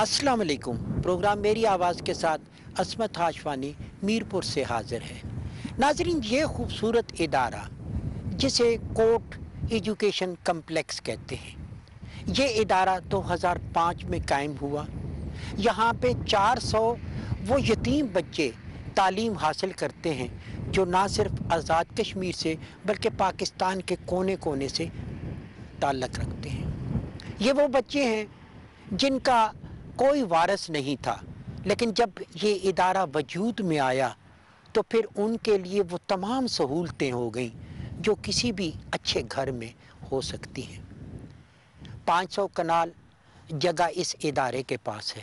السلام علیکم۔ پروگرام میری آواز کے ساتھ عصمت ہاشوانی میرپور سے حاضر ہے۔ ناظرین، یہ خوبصورت ادارہ، جسے کوٹ ایجوکیشن کمپلیکس کہتے ہیں، یہ ادارہ دو ہزار پانچ میں قائم ہوا۔ یہاں پہ چار سو وہ یتیم بچے تعلیم حاصل کرتے ہیں جو نہ صرف آزاد کشمیر سے بلکہ پاکستان کے کونے کونے سے تعلق رکھتے ہیں۔ یہ وہ بچے ہیں جن کا کوئی وارث نہیں تھا۔ لیکن جب یہ ادارہ وجود میں آیا تو پھر ان کے لیے وہ تمام سہولتیں ہو گئیں جو کسی بھی اچھے گھر میں ہو سکتی ہیں۔ پانچ سو کنال جگہ اس ادارے کے پاس ہے۔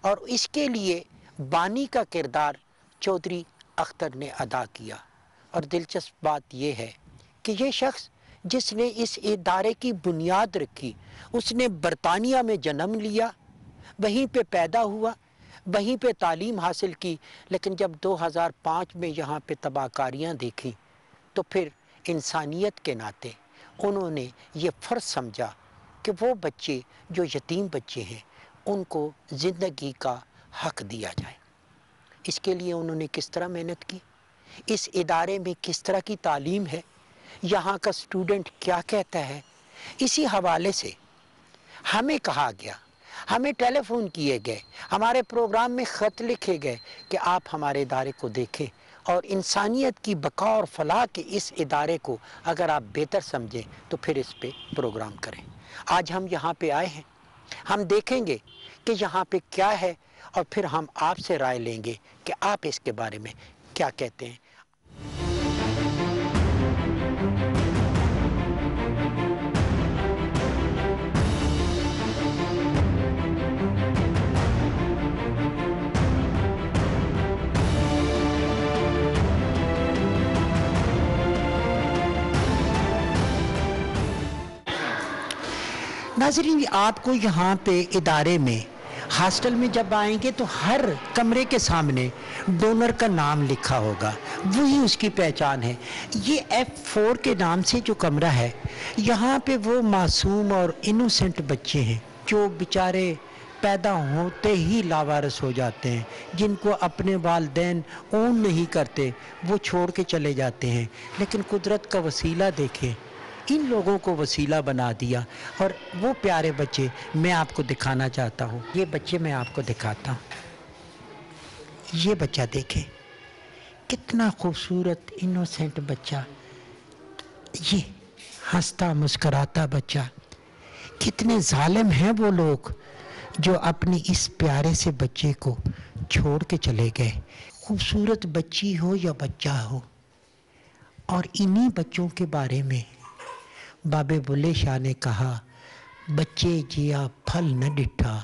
اور اس کے لیے بانی کا کردار چودھری اختر نے ادا کیا۔ اور دلچسپ بات یہ ہے کہ یہ شخص جس نے اس ادارے کی بنیاد رکھی، اس نے برطانیہ میں جنم لیا وہیں پہ پیدا ہوا، وہیں پہ تعلیم حاصل کی، لیکن جب دو ہزار پانچ میں یہاں پہ تباہ کاریاں دیکھی تو پھر انسانیت کے ناطے انہوں نے یہ فرض سمجھا کہ وہ بچے، جو یتیم بچے ہیں، ان کو زندگی کا حق دیا جائے۔ اس کے لیے انہوں نے کس طرح محنت کی؟ اس ادارے میں کس طرح کی تعلیم ہے؟ یہاں کا سٹوڈنٹ کیا کہتا ہے؟ اسی حوالے سے ہمیں کہا گیا ہمیں ٹیلی فون کیے گئے۔ ہمارے پروگرام میں خط لکھے گئے کہ آپ ہمارے ادارے کو دیکھیں اور انسانیت کی بقا اور فلاح کے اس ادارے کو اگر آپ بہتر سمجھیں تو پھر اس پہ پروگرام کریں۔ آج ہم یہاں پہ آئے ہیں۔ ہم دیکھیں گے کہ یہاں پہ کیا ہے اور پھر ہم آپ سے رائے لیں گے کہ آپ اس کے بارے میں کیا کہتے ہیں۔ ناظرین، آپ کو یہاں پہ ادارے میں، ہاسٹل میں جب آئیں گے تو ہر کمرے کے سامنے ڈونر کا نام لکھا ہوگا۔ وہی اس کی پہچان ہے۔ یہ ایف فور کے نام سے جو کمرہ ہے، یہاں پہ وہ معصوم اور انوسنٹ بچے ہیں جو بیچارے پیدا ہوتے ہی لاوارس ہو جاتے ہیں، جن کو اپنے والدین اون نہیں کرتے، وہ چھوڑ کے چلے جاتے ہیں۔ لیکن قدرت کا وسیلہ دیکھیں۔ ان لوگوں کو وسیلہ بنا دیا اور وہ پیارے بچے میں آپ کو دکھانا چاہتا ہوں۔ یہ بچے میں آپ کو دکھاتا ہوں۔ یہ بچہ دیکھیں۔ کتنا خوبصورت انوسینٹ بچہ۔ یہ ہنستا، مسکراتا بچہ۔ کتنے ظالم ہیں وہ لوگ جو اپنی اس پیارے سے بچے کو چھوڑ کے چلے گئے۔ خوبصورت بچی ہو یا بچہ ہو، اور انہی بچوں کے بارے میں بابے بلے شاہ نے کہا بچے جیا پھل نہ ڈٹھا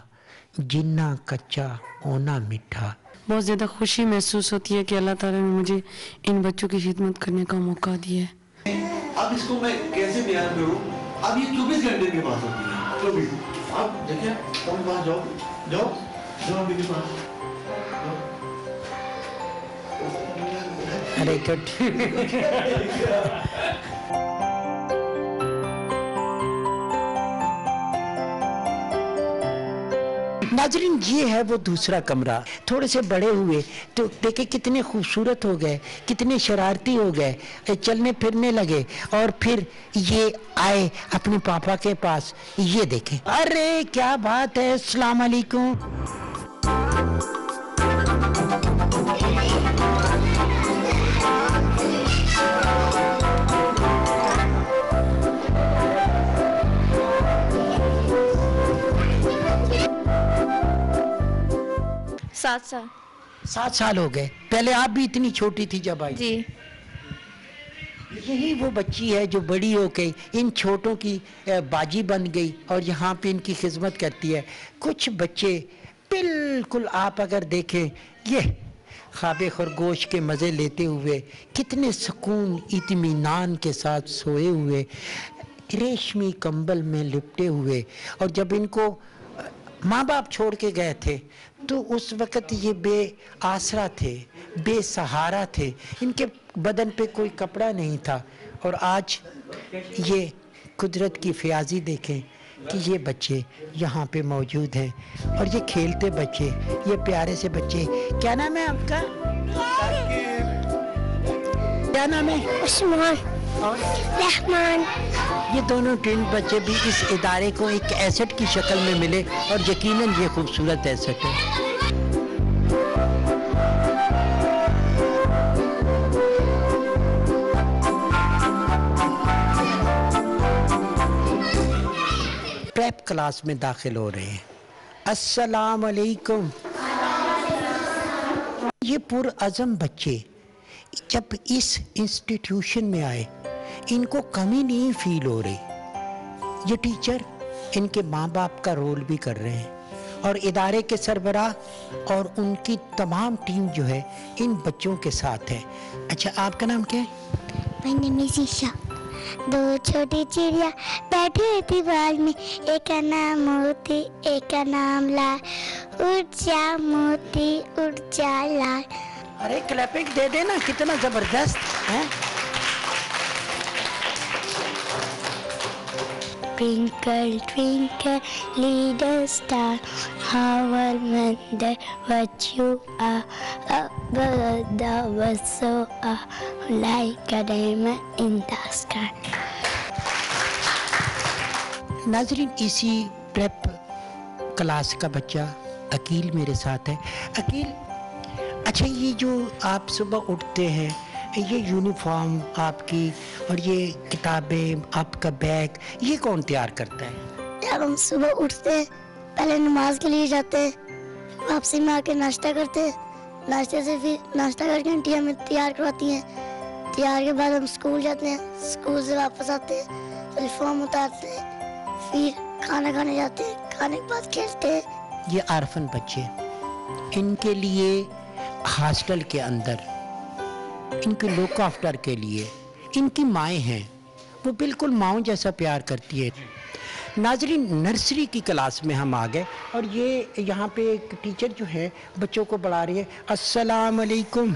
جنا کچا اونا میٹھا. بہت زیادہ خوشی محسوس ہوتی ہے کہ اللہ تعالیٰ نے مجھے ان بچوں کی خدمت کرنے کا موقع دیا ہے۔ اب اس کو میں کیسے بیان کروں؟ اب یہ چوبیس گھنٹے کے پاس ہوتی ہے۔ چوبیس اب دیکھیں تم پاس جاؤ جاؤ جاؤ میرے پاس۔ ارے گڈ ناظرین، یہ ہے وہ دوسرا کمرہ۔ تھوڑے سے بڑے ہوئے تو دیکھیں کتنے خوبصورت ہو گئے، کتنے شرارتی ہو گئے چلنے پھرنے لگے۔ اور پھر یہ آئے اپنے پاپا کے پاس۔ یہ دیکھیں۔ ارے، کیا بات ہے، السلام علیکم۔ سات سال۔ سات سال ہو گئے۔ پہلے آپ بھی اتنی چھوٹی تھی جب آئی۔ جی۔ یہی وہ بچی ہے جو بڑی ہو کے ان چھوٹوں کی باجی بن گئی اور یہاں پہ ان کی خدمت کرتی ہے۔ کچھ بچے بالکل آپ اگر دیکھیں یہ خواب خرگوش کے مزے لیتے ہوئے کتنے سکون اطمینان کے ساتھ سوئے ہوئے ریشمی کمبل میں لپٹے ہوئے۔ اور جب ان کو ماں باپ چھوڑ کے گئے تھے تو اس وقت یہ بے آسرا تھے بے سہارا تھے۔ ان کے بدن پہ کوئی کپڑا نہیں تھا۔ اور آج یہ قدرت کی فیاضی دیکھیں کہ یہ بچے یہاں پہ موجود ہیں۔ اور یہ کھیلتے بچے یہ پیارے سے بچے۔ کیا نام ہے آپ کا؟ کیا نام ہے؟ عثمان۔ اور رحمان۔ یہ دونوں ٹرین بچے بھی اس ادارے کو ایک ایسٹ کی شکل میں ملے اور یقیناً یہ خوبصورت ایسٹ ہے۔ پریپ کلاس میں داخل ہو رہے ہیں۔ السلام علیکم۔ یہ پرعزم بچے جب اس انسٹیٹیوشن میں آئے ان کو کمی نہیں فیل ہو رہی۔ یہ ٹیچر ان کے ماں باپ کا رول بھی کر رہے ہیں اور ادارے کے سربراہ اور ان کی تمام ٹیم جو ہے ان بچوں کے ساتھ ہے اچھا آپ کا نام کیا ہے؟ Name is Isha. دو چھوٹی چڑیا بیٹھی ہوئی تھی باغ میں۔ ایک کا نام موتی ایک کا نام لال۔ اڑ جا موتی اڑ جا لال۔ ارے کلیپنگ دے دینا کتنا زبردست ہے Twinkle, twinkle, little star, how I wonder what you are. A bird that was so uh, like a diamond in the sky. ناظرین اسی پریپ کلاس کا بچہ عقیل میرے ساتھ ہے عقیل اچھا یہ جو آپ صبح اٹھتے ہیں یہ یونیفارم آپ کی اور یہ کتابیں آپ کا بیگ یہ کون تیار کرتا ہے؟ جب ہم صبح اٹھتے پہلے نماز کے لیے جاتے واپسی میں آ کے ناشتہ کرتے ناشتے سے پھر ناشتہ کر کے آنٹی ہمیں تیار کرواتی ہیں۔ تیار کے بعد ہم اسکول جاتے ہیں اسکول سے واپس آتے ہیں یونیفارم اتارتے ہیں پھر کھانا کھانے جاتے ہیں کھانے کے بعد کھیلتے۔ ہیں یہ آرفن بچے ان کے لیے ہاسٹل کے اندر ان کے لوک آفٹر کے لیے ان کی مائیں ہیں وہ بالکل ماؤں جیسا پیار کرتی ہے ناظرین نرسری کی کلاس میں ہم آ گئے اور یہ یہاں پہ ایک ٹیچر جو ہے بچوں کو پڑھا رہی ہے السلام علیکم۔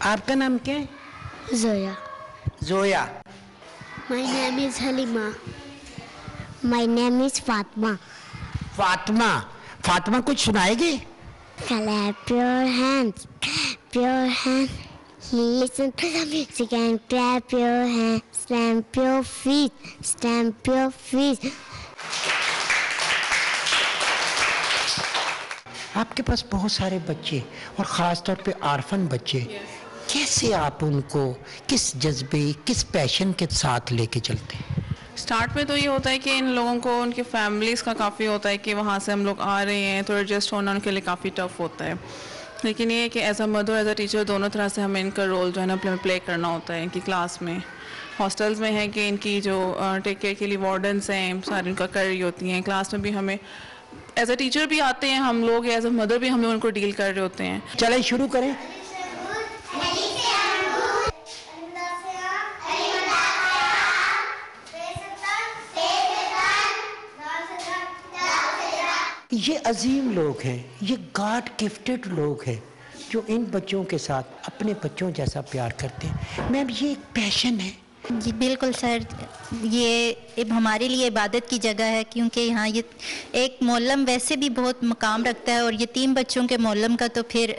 آپ کا نام کیا ہے؟ زویا۔ زویا۔ مائی نیم از حلیمہ مائی نیم از فاطمہ فاطمہ۔ فاطمہ کچھ سنائے گی؟ Clap your hands, clap your hands. Listen to the music and clap your hands. Stamp your feet, stamp your feet. آپ کے پاس بہت سارے بچے اور خاص طور پہ آرفن بچے کیسے آپ ان کو کس جذبے کس پیشن کے ساتھ لے کے چلتے ہیں اسٹارٹ میں تو یہ ہوتا ہے کہ ان لوگوں کو، ان کی فیملیز کا کافی ہوتا ہے کہ وہاں سے ہم لوگ آ رہے ہیں، تو ایڈجسٹ ہونا ان کے لیے کافی ٹف ہوتا ہے۔ لیکن یہ ہے کہ as a mother as a teacher دونوں طرح سے ہمیں ان کا رول جو ہے نا پلے کرنا ہوتا ہے ان کی کلاس میں۔ ہاسٹلس میں ہے کہ ان کی جو ٹیک کیئر کے لیے وارڈنس ہیں ساری ان کا کر رہی ہوتی ہیں۔ کلاس میں بھی ہمیں ایز اے ٹیچر بھی آتے ہیں ہم لوگ ایز اے مدر بھی ہم لوگ ان کو ڈیل کر رہے ہوتے ہیں۔ چلیں شروع کریں یہ عظیم لوگ ہیں، یہ گاڈ گفٹڈ لوگ ہیں جو ان بچوں کے ساتھ اپنے بچوں جیسا پیار کرتے ہیں۔ میم، یہ ایک پیشن ہے۔ جی بالکل سر، یہ اب ہمارے لیے عبادت کی جگہ ہے کیونکہ یہاں یہ ایک مولم ویسے بھی بہت مقام رکھتا ہے اور یہ تین بچوں کے مولم کا تو پھر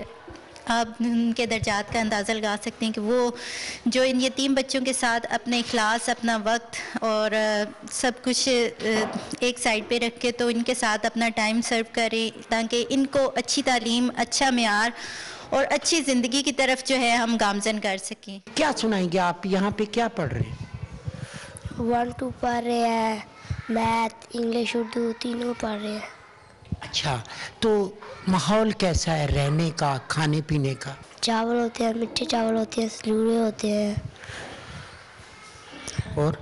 آپ ان کے درجات کا اندازہ لگا سکتے ہیں کہ وہ جو ان یہ تین بچوں کے ساتھ اپنے اخلاص اپنا وقت اور سب کچھ ایک سائڈ پہ رکھ کے تو ان کے ساتھ اپنا ٹائم سرو کریں تاکہ ان کو اچھی تعلیم اچھا معیار اور اچھی زندگی کی طرف جو ہے ہم گامزن کر سکیں۔ کیا سنائیں گے آپ؟ یہاں پہ کیا پڑھ رہے ہیں؟ ون ٹو پڑھ رہے ہیں میتھ انگلش اردو تینوں پڑھ رہے ہیں۔ اچھا تو ماحول کیسا ہے رہنے کا کھانے پینے کا؟ چاول ہوتے ہیں میٹھے چاول ہوتے ہیں سلوڑے ہوتے ہیں۔ اور؟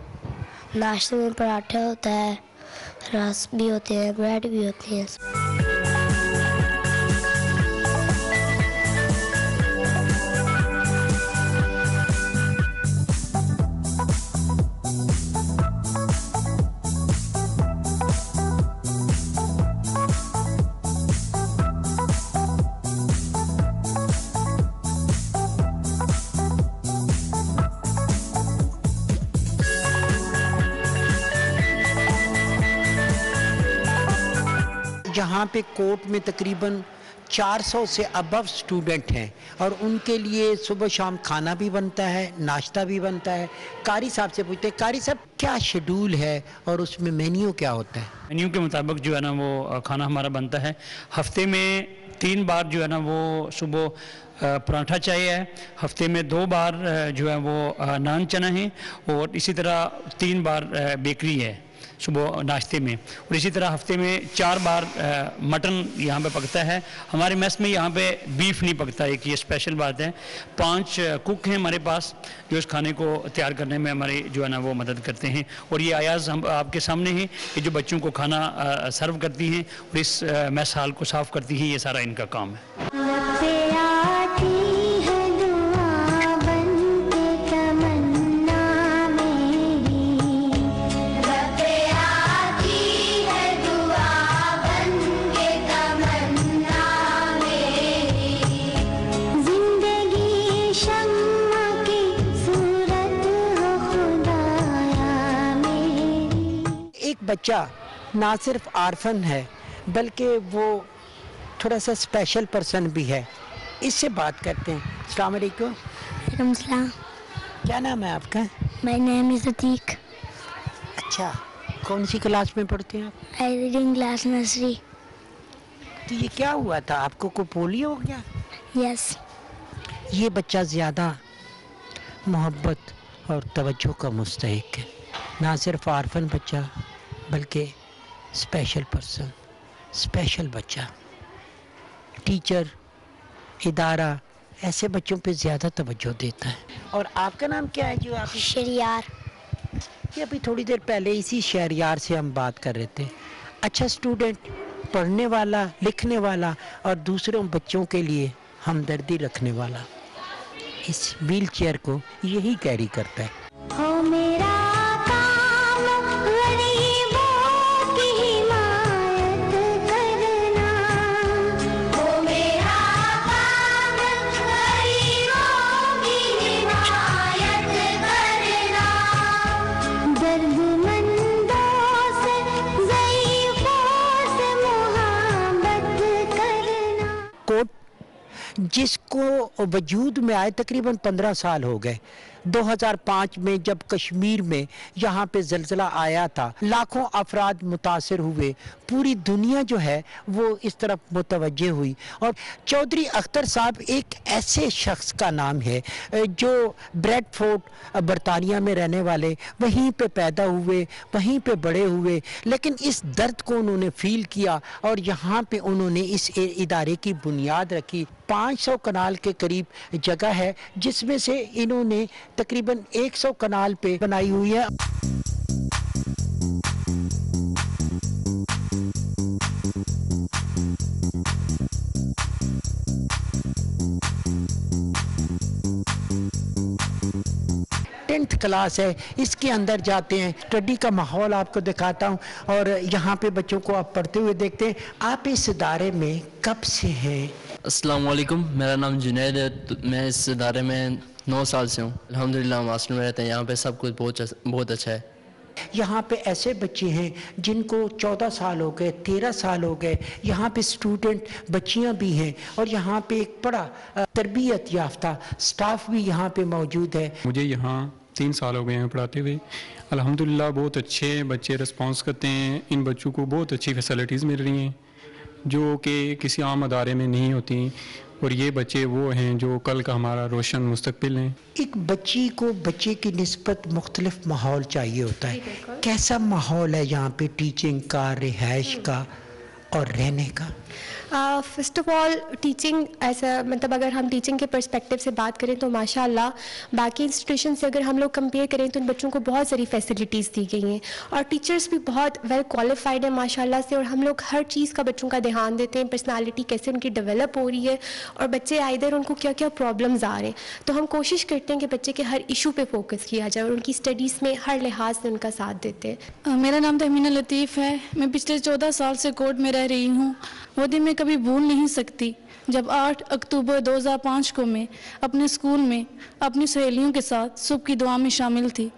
ناشتے میں پراٹھا ہوتا ہے رس بھی ہوتے ہیں بریڈ بھی ہوتی ہیں۔ جہاں پہ کوٹ میں تقریباً چار سو سے ابو سٹوڈنٹ ہیں اور ان کے لیے صبح شام کھانا بھی بنتا ہے، ناشتہ بھی بنتا ہے۔ قاری صاحب سے پوچھتے ہیں، قاری صاحب، کیا شیڈول ہے اور اس میں مینیو کیا ہوتا ہے؟ مینیو کے مطابق جو ہے نا وہ کھانا ہمارا بنتا ہے۔ ہفتے میں تین بار جو ہے نا وہ صبح پراٹھا چاہیے ہے۔ ہفتے میں دو بار جو ہے وہ نان چنا ہے اور اسی طرح تین بار بیکری ہے۔ صبح ناشتے میں۔ اور اسی طرح ہفتے میں چار بار مٹن یہاں پہ پکتا ہے۔ ہمارے میس میں یہاں پہ بیف نہیں پکتا، ایک یہ اسپیشل بات ہے۔ پانچ کک ہیں ہمارے پاس جو اس کھانے کو تیار کرنے میں ہماری جو ہے نا وہ مدد کرتے ہیں۔ اور یہ آیاز ہم، آپ کے سامنے ہیں۔ کہ جو بچوں کو کھانا سرو کرتی ہیں اور اس میس حال کو صاف کرتی ہیں، یہ سارا ان کا کام ہے۔ بچہ نہ صرف آرفن ہے بلکہ وہ تھوڑا سا اسپیشل پرسن بھی ہے۔ اس سے بات کرتے ہیں۔ السلام علیکم۔ وعلیکم السلام۔ کیا نام ہے آپ کا؟ میں نیم از اچھا کون سی کلاس میں پڑھتے ہیں آپ؟ آئی کلاس نرسری تو یہ کیا ہوا تھا؟ آپ کو کوئی پولیو ہو گیا؟ یس یہ بچہ زیادہ محبت اور توجہ کا مستحق ہے۔ نہ صرف عارفن بچہ۔ بلکہ اسپیشل پرسن اسپیشل بچہ ٹیچر ادارہ ایسے بچوں پہ زیادہ توجہ دیتا ہے۔ اور آپ کا نام کیا ہے جو آپ شریار یہ ابھی تھوڑی دیر پہلے اسی شہریار سے ہم بات کر رہے تھے۔ اچھا اسٹوڈنٹ پڑھنے والا لکھنے والا اور دوسروں بچوں کے لیے ہمدردی رکھنے والا۔ اس ویل چیئر کو یہی کیری کرتا ہے۔ جس کو وجود میں آئے تقریباً پندرہ سال ہو گئے۔ دو ہزار پانچ میں جب کشمیر میں یہاں پہ زلزلہ آیا تھا، لاکھوں افراد متاثر ہوئے، پوری دنیا جو ہے وہ اس طرف متوجہ ہوئی اور چودھری اختر صاحب ایک ایسے شخص کا نام ہے، جو بریڈ فورٹ برطانیہ میں رہنے والے، وہیں پہ پیدا ہوئے، وہیں پہ بڑے ہوئے، لیکن اس درد کو انہوں نے فیل کیا اور یہاں پہ انہوں نے اس ادارے کی بنیاد رکھی۔ پانچ سو کنال کے قریب جگہ ہے، جس میں سے انہوں نے تقریباً ایک سو کنال پہ بنائی ہوئی ہے۔ ٹینتھ کلاس ہے۔ اس کے اندر جاتے ہیں۔ سٹڈی کا ماحول آپ کو دکھاتا ہوں اور یہاں پہ بچوں کو آپ پڑھتے ہوئے دیکھتے ہیں۔ آپ اس ادارے میں کب سے ہیں؟ السلام علیکم۔ میرا نام جنید ہے۔ میں اس ادارے میں نو سال سے ہوں۔ الحمدللہ ہم ہاسٹل میں رہتے ہیں۔ یہاں پہ سب کچھ اچھا- بہت اچھا ہے۔ یہاں پہ ایسے بچے ہیں جن کو چودہ سال ہو گئے تیرہ سال ہو گئے۔ یہاں پہ اسٹوڈنٹ بچیاں بھی ہیں اور یہاں پہ ایک بڑا تربیت یافتہ سٹاف بھی یہاں پہ موجود ہے۔ مجھے یہاں تین سال ہو گئے ہیں پڑھاتے ہوئے۔ الحمدللہ بہت اچھے بچے رسپانس کرتے ہیں۔ ان بچوں کو بہت اچھی فیسلٹیز مل رہی ہیں۔ جو کہ کسی عام ادارے میں نہیں ہوتی۔ اور یہ بچے وہ ہیں جو کل کا ہمارا روشن مستقبل ہیں۔ ایک بچی کو بچے کی نسبت مختلف ماحول چاہیے ہوتا ہے۔ کیسا ماحول ہے یہاں پہ ٹیچنگ کا، رہائش کا اور رہنے کا؟ First of all teaching as مطلب اگر ہم ٹیچنگ کے پرسپیکٹیو سے بات کریں تو ماشاء اللہ باقی انسٹیٹیوشن سے اگر ہم لوگ کمپیئر کریں تو ان بچوں کو بہت ساری فیسلٹیز دی گئی ہیں۔ اور ٹیچرس بھی بہت ویل کوالیفائڈ ہیں ماشاء اللہ سے اور ہم لوگ ہر چیز کا بچوں کا دھیان دیتے ہیں پرسنالٹی کیسے ان کی ڈیولپ ہو رہی ہے اور بچے آئے در ان کو کیا کیا پرابلمز آ رہے ہیں۔ تو ہم کوشش کرتے ہیں کہ بچے کے ہر ایشو پہ فوکس کیا جائے اور ان کی اسٹڈیز میں ہر لحاظ سے ان کا ساتھ دیتے ہیں۔ uh, میرا نام تحمینہ لطیف ہے۔ میں پچھلے چودہ سال سے کوٹ میں رہ رہی ہوں۔ وہ دن میں کبھی بھول نہیں سکتی جب آٹھ اکتوبر دو ہزار پانچ کو میں اپنے اسکول میں اپنی سہیلیوں کے ساتھ صبح کی دعا میں شامل تھی۔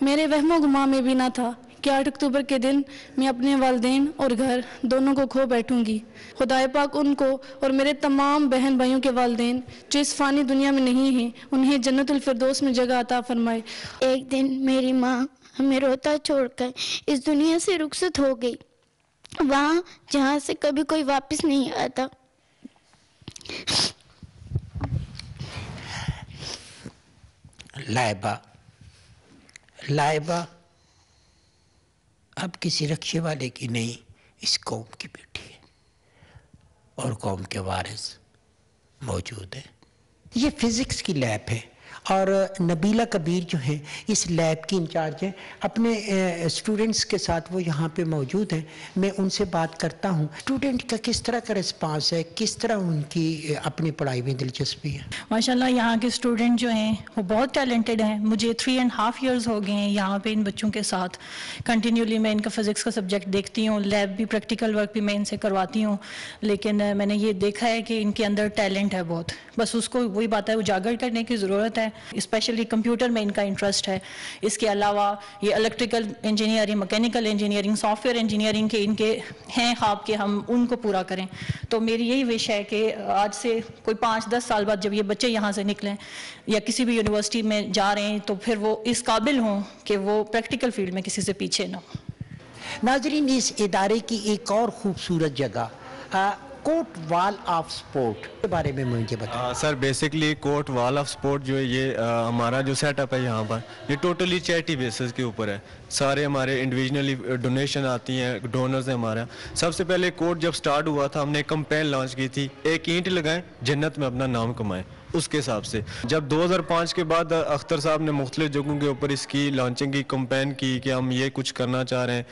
میرے وہم و گما میں بھی نہ تھا کہ آٹھ اکتوبر کے دن میں اپنے والدین اور گھر دونوں کو کھو بیٹھوں گی۔ خدائے پاک ان کو اور میرے تمام بہن بھائیوں کے والدین جو اس فانی دنیا میں نہیں ہیں، انہیں جنت الفردوس میں جگہ عطا فرمائے۔ ایک دن میری ماں ہمیں روتا چھوڑ کر اس دنیا سے رخصت ہو گئی۔ وہاں جہاں سے کبھی کوئی واپس نہیں آتا۔ لائبہ۔ لائبہ اب کسی رکشے والے کی نہیں، اس قوم کی بیٹی ہے۔ اور قوم کے وارث موجود ہیں۔ یہ فزکس کی لیب ہے۔ اور نبیلہ کبیر جو ہیں اس لیب کی انچارج ہیں۔ اپنے سٹوڈنٹس کے ساتھ وہ یہاں پہ موجود ہیں۔ میں ان سے بات کرتا ہوں۔ اسٹوڈنٹ کا کس طرح کا رسپانس ہے؟ کس طرح ان کی اپنی پڑھائی میں دلچسپی ہے؟ ماشاء اللہ یہاں کے اسٹوڈنٹ جو ہیں، وہ بہت ٹیلنٹڈ ہیں۔ مجھے تھری اینڈ ہاف ایئرز ہو گئے ہیں یہاں پہ ان بچوں کے ساتھ۔ کنٹینیولی میں ان کا فزکس کا سبجیکٹ دیکھتی ہوں۔ لیب بھی پریکٹیکل ورک بھی میں ان سے کرواتی ہوں۔ لیکن میں نے یہ دیکھا ہے کہ ان کے اندر ٹیلنٹ ہے بہت۔ بس اس کو وہی بات ہے، اجاگر کرنے کی ضرورت ہے۔ اسپیشلی کمپیوٹر میں ان کا انٹرسٹ ہے اس کے علاوہ یہ electrical engineering mechanical engineering software engineering کے ان کے ہیں خواب کہ ہم ان کو پورا کریں تو میری یہی وش ہے کہ آج سے کوئی پانچ دس سال بعد جب یہ بچے یہاں سے نکلیں یا کسی بھی یونیورسٹی میں جا رہے ہیں، تو پھر وہ اس قابل ہوں کہ وہ پریکٹیکل فیلڈ میں کسی سے پیچھے نہ ہوں۔ ناظرین، اس ادارے کی ایک اور خوبصورت جگہ کوٹ وال آف سپورٹ کے بارے میں مجھے بتائیں۔ سر بیسکلی کوٹ وال آف سپورٹ جو یہ ہمارا جو سیٹ اپ ہے یہاں پر، یہ ٹوٹلی چیریٹی بیسس کے اوپر ہے۔ سارے ہمارے انڈویجنلی ڈونیشن آتی ہیں ڈونرز ہیں ہمارے۔ سب سے پہلے کوٹ جب سٹارٹ ہوا تھا، ہم نے کمپین لانچ کی تھی۔ ایک اینٹ لگائیں، جنت میں اپنا نام کمائیں۔ اس کے حساب سے۔ جب دو ہزار پانچ کے بعد اختر صاحب نے مختلف جگہوں کے اوپر اس کی لانچنگ کی کمپین کی کہ ہم یہ کچھ کرنا چاہ رہے ہیں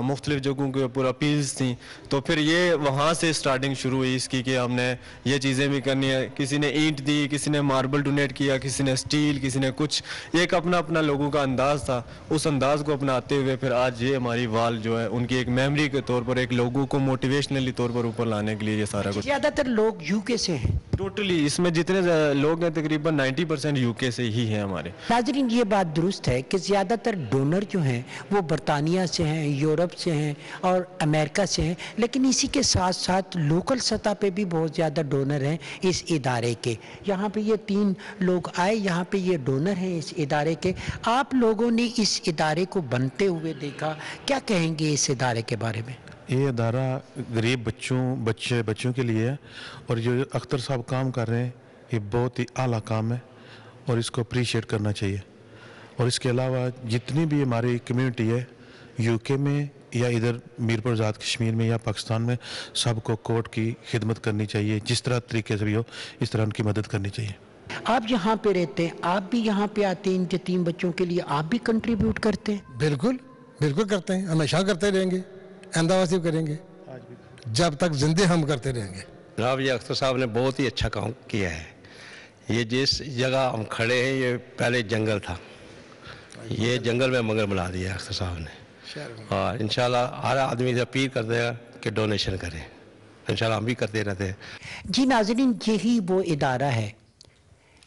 مختلف جگہوں کے اوپر اپیلز تھیں۔ تو پھر یہ وہاں سے سٹارٹنگ شروع ہوئی اس کی کہ ہم نے یہ چیزیں بھی کرنی ہے کسی نے اینٹ دی کسی نے ماربل ڈونیٹ کیا کسی نے اسٹیل کسی نے کچھ۔ ایک اپنا اپنا لوگوں کا انداز تھا۔ اس انداز کو اپناتے ہوئے پھر آج یہ ہماری وال جو ہے ان کی ایک میموری کے طور پر ایک لوگوں کو موٹیویشنلی طور پر اوپر لانے کے لیے یہ سارا کچھ۔ زیادہ تر لوگ یو کے سے ہیں۔ ٹوٹلی اس میں جتنے لوگ ہیں تقریباً نائنٹی پرسینٹ یو کے سے ہی ہیں ہمارے۔ ناظرین یہ بات درست ہے کہ زیادہ تر ڈونر جو ہیں وہ برطانیہ سے ہیں یورپ سے ہیں اور امریکہ سے ہیں لیکن اسی کے ساتھ ساتھ لوکل سطح پہ بھی بہت زیادہ ڈونر ہیں اس ادارے کے۔ یہاں پہ یہ تین لوگ آئے یہاں پہ یہ ڈونر ہیں اس ادارے کے۔ آپ لوگوں نے اس ادارے کو بنتے ہوئے دیکھا کیا کہیں گے اس ادارے کے بارے میں؟ یہ ادارہ غریب بچوں بچے بچوں کے لیے ہے اور جو اختر صاحب کام کر رہے ہیں یہ بہت ہی اعلیٰ کام ہے اور اس کو اپریشیٹ کرنا چاہیے۔ اور اس کے علاوہ جتنی بھی ہماری کمیونٹی ہے یو کے میں یا ادھر میرپور ذات کشمیر میں یا پاکستان میں سب کو کورٹ کی خدمت کرنی چاہیے۔ جس طرح طریقے سے بھی ہو اس طرح ان کی مدد کرنی چاہیے۔ آپ یہاں پہ رہتے ہیں آپ بھی یہاں پہ آتے ہیں ان یتیم بچوں کے لیے آپ بھی کنٹریبیوٹ کرتے؟ ہیں بالکل بالکل کرتے ہیں۔ ہمیشہ کرتے رہیں گے احمد سے کریں گے۔ جب تک زندے ہم کرتے رہیں گے۔ راویہ اختر صاحب نے بہت ہی اچھا کام کیا ہے۔ یہ جس جگہ ہم کھڑے ہیں یہ پہلے جنگل تھا۔ یہ جنگل میں مگر بنا دیا اختر صاحب نے۔ اور انشاءاللہ ہر آدمی سے اپیل کر دیا کہ ڈونیشن کریں۔ انشاءاللہ ہم بھی کرتے رہتے ہیں۔ جی ناظرین یہی وہ ادارہ ہے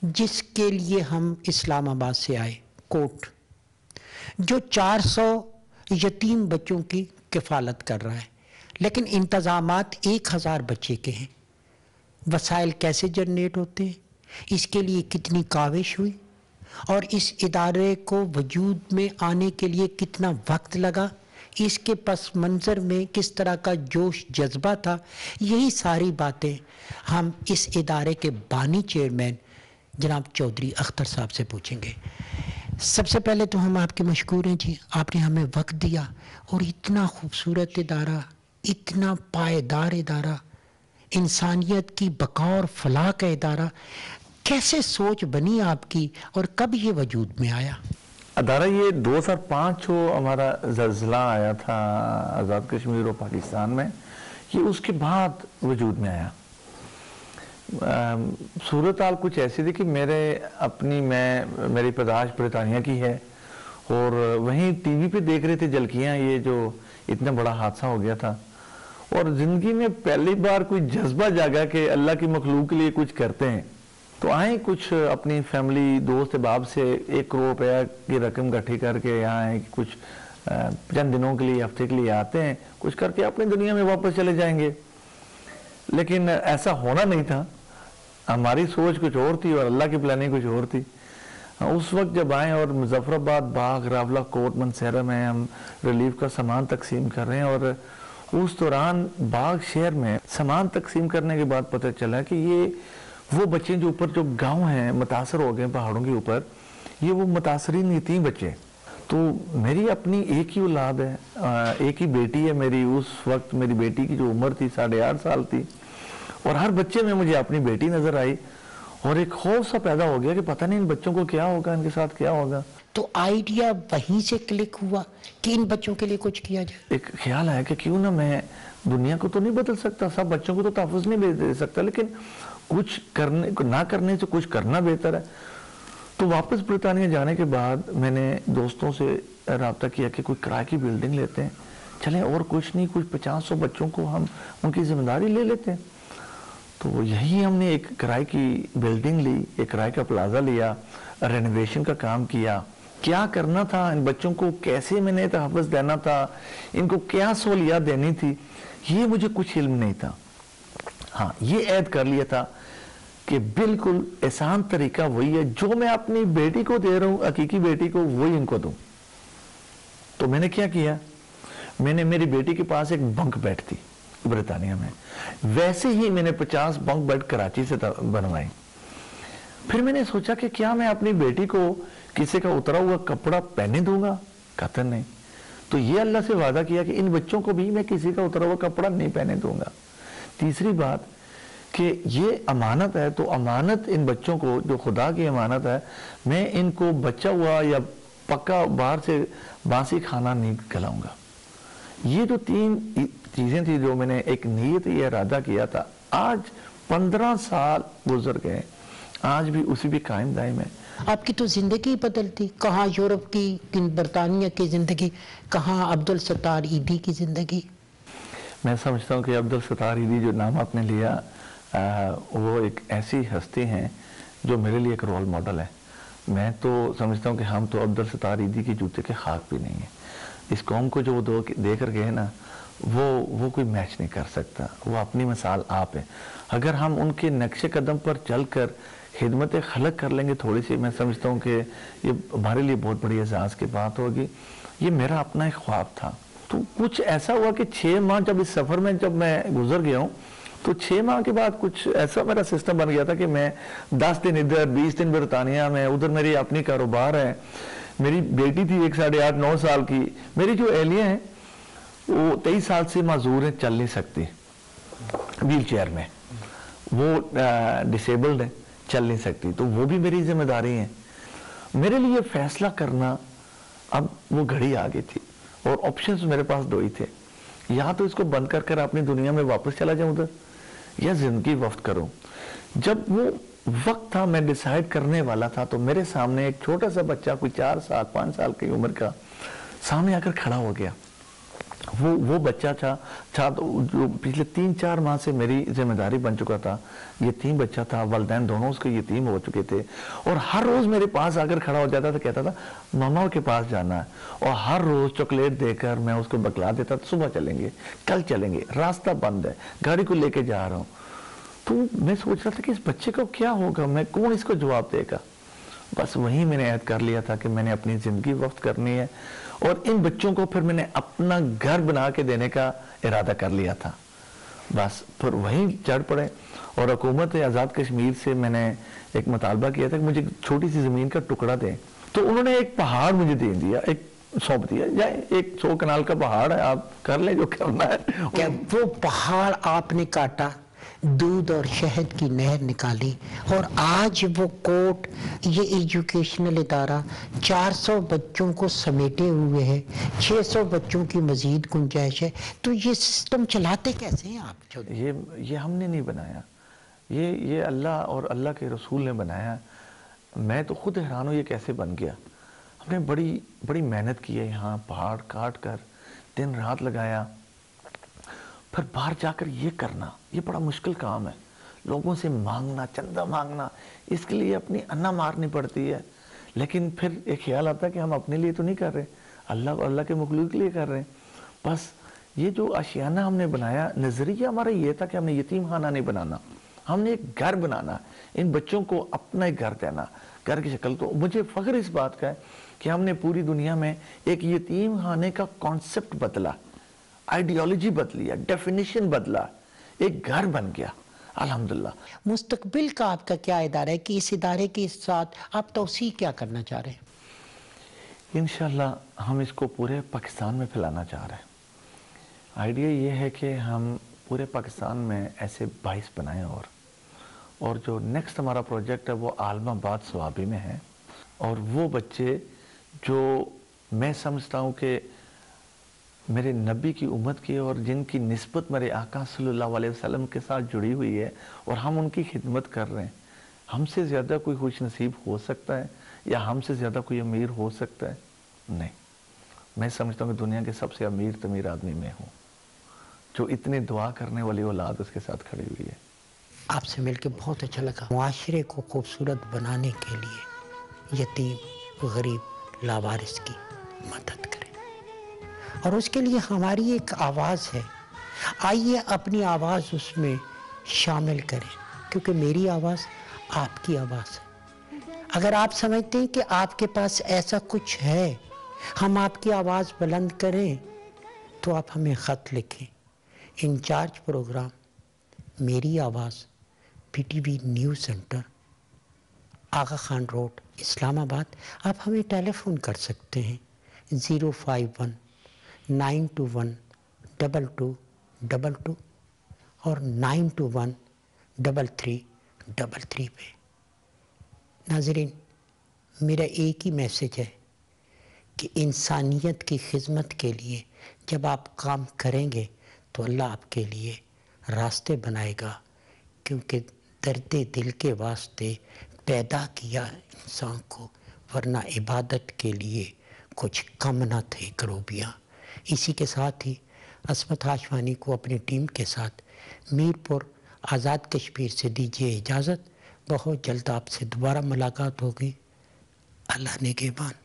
جس کے لیے ہم اسلام آباد سے آئے کوٹ۔ جو چار سو یتیم بچوں کی کفالت کر رہا ہے لیکن انتظامات ایک ہزار بچے کے ہیں۔ وسائل کیسے جنریٹ ہوتے ہیں؟ اس کے لیے کتنی کاوش ہوئی اور اس ادارے کو وجود میں آنے کے لیے کتنا وقت لگا؟ اس کے پس منظر میں کس طرح کا جوش جذبہ تھا؟ یہی ساری باتیں ہم اس ادارے کے بانی چیئرمین جناب چودھری اختر صاحب سے پوچھیں گے۔ سب سے پہلے تو ہم آپ کے مشکور ہیں جی آپ نے ہمیں وقت دیا اور اتنا خوبصورت ادارہ، اتنا پائیدار ادارہ انسانیت کی بقا اور فلاح کا ادارہ کیسے سوچ بنی آپ کی اور کب یہ وجود میں آیا؟ ادارہ، یہ دو ہزار پانچ کو ہمارا زلزلہ آیا تھا آزاد کشمیر اور پاکستان میں، یہ اس کے بعد وجود میں آیا۔ صورتحال کچھ ایسی تھی کہ میرے اپنی، میں، میری پیدائش برطانیہ کی ہے اور وہیں ٹی وی پہ دیکھ رہے تھے جلکیاں یہ جو اتنا بڑا حادثہ ہو گیا تھا۔ اور زندگی میں پہلی بار کوئی جذبہ جاگا کہ اللہ کی مخلوق کے لیے کچھ کرتے ہیں، تو آئیں کچھ اپنی فیملی دوست باب سے ایک کروڑ روپیہ کی رقم اکٹھی کر کے یہاں آئیں کچھ چند دنوں کے لیے، ہفتے کے لیے آتے ہیں، کچھ کر کے اپنی دنیا میں واپس چلے جائیں گے۔ لیکن ایسا ہونا نہیں تھا۔ ہماری سوچ کچھ اور تھی اور اللہ کی پلاننگ کچھ اور تھی۔ اس وقت جب آئیں اور مظفر آباد باغ، راولہ کوٹ منسیرہ میں ہم ریلیف کا سامان تقسیم کر رہے ہیں اور اس دوران باغ شہر میں سامان تقسیم کرنے کے بعد پتہ چلا کہ یہ وہ بچے جو اوپر جو گاؤں ہیں، متاثر ہو گئے پہاڑوں کے اوپر، یہ وہ متاثرین یتیم بچے تو میری اپنی ایک ہی اولاد ہے ایک ہی بیٹی ہے میری۔ اس وقت میری بیٹی کی جو عمر تھی، ساڑھے آٹھ سال تھی۔ اور ہر بچے میں مجھے اپنی بیٹی نظر آئی۔ اور ایک خوف سا پیدا ہو گیا کہ پتہ نہیں ان بچوں کو کیا ہوگا، ان کے ساتھ کیا ہوگا۔ تو آئیڈیا وہیں سے کلک ہوا کہ ان بچوں کے لیے کچھ کیا جائے۔ ایک خیال ہے کہ کیوں نہ میں دنیا کو تو نہیں بدل سکتا، سب بچوں کو تو تحفظ نہیں دے سکتا، لیکن کچھ کرنے، نہ کرنے سے کچھ کرنا بہتر ہے۔ تو واپس برطانیہ جانے کے بعد میں نے دوستوں سے رابطہ کیا کہ کوئی کرائے کی بلڈنگ لیتے ہیں۔ چلیں اور کچھ نہیں، کچھ پچاس سو بچوں کو ہم ان کی ذمہ داری لے لیتے ہیں۔ تو یہی ہم نے ایک کرائے کی بلڈنگ لی، ایک کرائے کا پلازا لیا رینویشن کا کام کیا۔ کیا کرنا تھا؟ ان بچوں کو کیسے میں نے تحفظ دینا تھا؟ ان کو کیا سہولیات دینی تھی؟ یہ مجھے کچھ علم نہیں تھا۔ ہاں یہ عید کر لیا تھا کہ بالکل احسان طریقہ وہی ہے۔ جو میں اپنی بیٹی کو دے رہا ہوں، حقیقی بیٹی کو، وہی ان کو دوں۔ تو میں نے کیا کیا؟ میں نے میری بیٹی کے پاس ایک بنک بیٹھ تھی برطانیہ میں۔ ویسے ہی میں نے پچاس بنک بیڈ کراچی سے بنوائی۔ پھر میں نے سوچا کہ کیا میں اپنی بیٹی کو کسی کا اترا ہوا کپڑا پہنے دوں گا؟ قطر نہیں۔ تو یہ اللہ سے وعدہ کیا کہ ان بچوں کو بھی میں کسی کا اترا ہوا کپڑا نہیں پہنے دوں گا۔ تیسری بات کہ یہ امانت ہے تو امانت ان بچوں کو، جو خدا کی امانت ہے، میں ان کو بچہ ہوا یا پکا باہر سے بانسی کھانا نہیں کھلاؤں گا۔ یہ جو تین چیزیں تھی جو میں نے ایک نیت یہ ارادہ کیا تھا۔ آج پندرہ سال گزر گئے۔ آج بھی اسی بھی قائم دائم ہے آپ کی تو زندگی بدلتی، کہاں یورپ کی برطانیہ کی زندگی، کہاں عبد الستار عیدی کی زندگی؟ میں سمجھتا ہوں کہ عبد الستار عیدی جو نام آپ نے لیا وہ ایک ایسی ہستی ہیں جو میرے لیے ایک رول ماڈل ہے۔ میں تو سمجھتا ہوں کہ ہم تو عبد الستار عیدی کے جوتے کے خاک بھی نہیں ہیں۔ اس قوم کو جو وہ دے کر گئے نا، وہ وہ کوئی میچ نہیں کر سکتا۔ وہ اپنی مثال آپ ہے اگر ہم ان کے نقش قدم پر چل کر خدمت خلق کر لیں گے، تھوڑی سی میں سمجھتا ہوں کہ یہ ہمارے لیے بہت بڑی اعزاز کی بات ہوگی۔ یہ میرا اپنا ایک خواب تھا۔ تو کچھ ایسا ہوا کہ چھ ماہ جب اس سفر میں جب میں گزر گیا ہوں، تو چھ ماہ کے بعد کچھ ایسا میرا سسٹم بن گیا تھا کہ میں دس دن ادھر، بیس دن برطانیہ میں، ادھر میری اپنی کاروبار ہے۔ میری بیٹی تھی ایک ساڑھے آٹھ، نو سال کی۔ میری جو اہلیہ ہیں، وہ تیئیس سال سے معذور ہیں، چل نہیں سکتی۔ ویل چیئر میں۔ وہ ڈسیبلڈ ہیں۔ چل نہیں سکتی۔ تو وہ بھی میری ذمہ داری ہیں۔ میرے لیے فیصلہ کرنا اب وہ گھڑی آ گئی تھی اور آپشنز میرے پاس دو ہی تھے۔ یا تو اس کو بند کر کر اپنی دنیا میں واپس چلا جاؤں ادھر، یا زندگی وقت کروں۔ جب وہ وقت تھا، میں ڈیسائیڈ کرنے والا تھا، تو میرے سامنے ایک چھوٹا سا بچہ، کوئی چار سال، پانچ سال کی عمر کا، سامنے آ کر کھڑا ہو گیا۔ وہ وہ بچہ تھا جو پچھلے تین چار ماہ سے میری ذمہ داری بن چکا تھا یتیم بچہ تھا، والدین دونوں اس کے یتیم ہو چکے تھے۔ اور ہر روز میرے پاس آ کر کھڑا ہو جاتا تھا، کہتا تھا، ماما کے پاس جانا ہے۔ اور ہر روز چاکلیٹ دے کر میں اس کو بکلا دیتا تھا، صبح چلیں گے، کل چلیں گے، راستہ بند ہے، گاڑی کو لے کے جا رہا ہوں۔ تو میں سوچ رہا تھا کہ اس بچے کو کیا ہوگا، میں کون اس کو جواب دے گا؟ بس وہی میں نے عید کر لیا تھا کہ میں نے اپنی زندگی وقت کرنی ہے۔ اور ان بچوں کو پھر میں نے اپنا گھر بنا کے دینے کا ارادہ کر لیا تھا۔ بس پھر وہیں چڑھ پڑے اور حکومت آزاد کشمیر سے میں نے ایک مطالبہ کیا تھا کہ مجھے چھوٹی سی زمین کا ٹکڑا دیں۔ تو انہوں نے ایک پہاڑ مجھے دے دیا، ایک سونپ دیا۔ یا ایک سو کنال کا پہاڑ ہے، آپ کر لیں جو کرنا ہے۔ وہ پہاڑ آپ نے کاٹا؟ دودھ اور شہد کی نہر نکالی اور آج وہ کوٹ، یہ ایجوکیشنل ادارہ چار سو بچوں کو سمیٹے ہوئے ہے، چھ سو بچوں کی مزید گنجائش ہے۔ تو یہ سسٹم چلاتے کیسے ہیں آپ یہ یہ ہم نے نہیں بنایا۔ یہ یہ اللہ اور اللہ کے رسول نے بنایا۔ میں تو خود حیران ہوں یہ کیسے بن گیا۔ ہم نے بڑی بڑی محنت کی ہے یہاں، پہاڑ کاٹ کر، دن رات لگایا۔ پھر باہر جا کر یہ کرنا، یہ بڑا مشکل کام ہے۔ لوگوں سے مانگنا، چندہ مانگنا، اس کے لیے اپنی انا مارنی پڑتی ہے۔ لیکن پھر ایک خیال آتا ہے کہ ہم اپنے لیے تو نہیں کر رہے، اللہ اللہ کے مخلوق کے لیے کر رہے۔ ہیں بس یہ جو اشیانہ ہم نے بنایا، نظریہ ہمارا یہ تھا کہ ہم نے یتیم خانہ نہیں بنانا۔ ہم نے ایک گھر بنانا، ان بچوں کو اپنا ایک گھر دینا۔ گھر کی شکل تو، مجھے فخر اس بات کا ہے کہ ہم نے پوری دنیا میں ایک یتیم خانے کا کانسیپٹ بدلا۔ آئیڈیالوجی بدلی ہے ڈیفینیشن بدلا ایک گھر بن گیا الحمدللہ۔ مستقبل کا آپ کا کیا ادارہ ہے کہ اس ادارے کے ساتھ آپ توسیع کیا کرنا چاہ رہے ہیں؟ انشاءاللہ ہم اس کو پورے پاکستان میں پھیلانا چاہ رہے ہیں۔ آئیڈیا یہ ہے کہ ہم پورے پاکستان میں ایسے بائیس بنائیں اور اور جو نیکسٹ ہمارا پروجیکٹ ہے وہ عالم آباد سوابی میں ہے۔ اور وہ بچے جو میں سمجھتا ہوں کہ میرے نبی کی امت کی اور جن کی نسبت میرے آقا صلی اللہ علیہ وسلم کے ساتھ جڑی ہوئی ہے اور ہم ان کی خدمت کر رہے ہیں، ہم سے زیادہ کوئی خوش نصیب ہو سکتا ہے یا ہم سے زیادہ کوئی امیر ہو سکتا ہے؟ نہیں۔ میں سمجھتا ہوں کہ دنیا کے سب سے امیر تمیر آدمی میں ہوں، جو اتنی دعا کرنے والی اولاد اس کے ساتھ کھڑی ہوئی ہے۔ آپ سے مل کے بہت اچھا لگا۔ معاشرے کو خوبصورت بنانے کے لیے یتیم، غریب، لاوارث کی مدد کریں۔ اور اس کے لیے ہماری ایک آواز ہے۔ آئیے اپنی آواز اس میں شامل کریں، کیونکہ میری آواز آپ کی آواز ہے۔ اگر آپ سمجھتے ہیں کہ آپ کے پاس ایسا کچھ ہے، ہم آپ کی آواز بلند کریں، تو آپ ہمیں خط لکھیں۔ انچارج پروگرام، میری آواز، P T V news centre, Agha Khan road, Islamabad, آپ ہمیں ٹیلی فون کر سکتے ہیں۔ Zero five one nine two one double two double two اور nine two one double three double three پہ۔ ناظرین، میرا ایک ہی میسج ہے کہ انسانیت کی خدمت کے لیے جب آپ کام کریں گے تو اللہ آپ کے لیے راستے بنائے گا، کیونکہ درد دل کے واسطے پیدا کیا انسان کو، ورنہ عبادت کے لیے کچھ کم نہ تھے کروبیاں اسی کے ساتھ ہی عصمت ہاشوانی کو اپنی ٹیم کے ساتھ میر پور، آزاد کشمیر سے دیجیے اجازت، بہت جلد آپ سے دوبارہ ملاقات ہوگی۔ اللہ نے کے بان۔